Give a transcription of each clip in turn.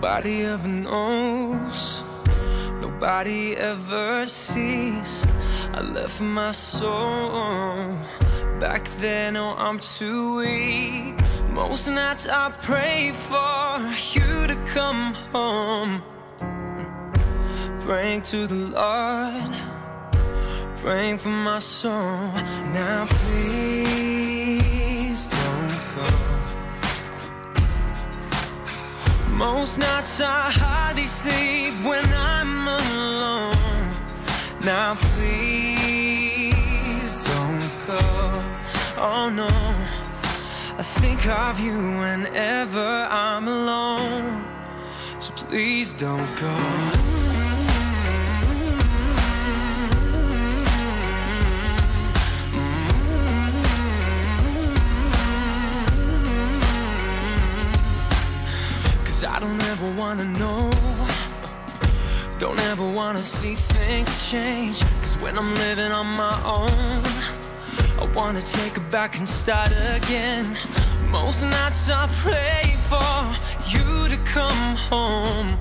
Nobody ever knows, nobody ever sees. I left my soul back then. Oh, I'm too weak. Most nights I pray for you to come home. Praying to the Lord, praying for my soul. Now, please Most nights I hardly sleep when I'm alone. Now please don't go. Oh no. I think of you whenever I'm alone. So please don't go. Cause I don't ever wanna know. Don't ever wanna see things change. Cause when I'm living on my own, I wanna take it back and start again. Most nights I pray for you to come home.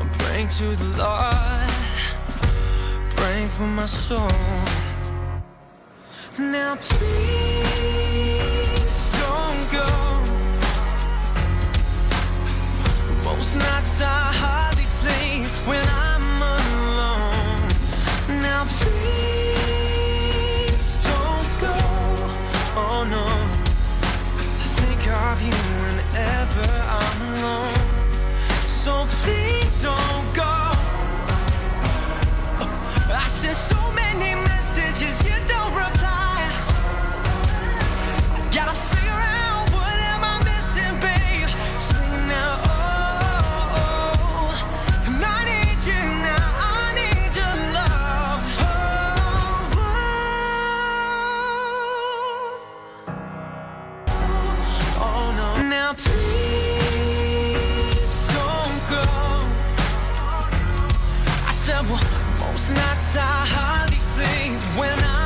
I'm praying to the Lord, praying for my soul. Now please. I hardly sleep when I'm alone. Now please don't go. Oh no, I think of you whenever I'm alone. So please. Most nights I hardly sleep when I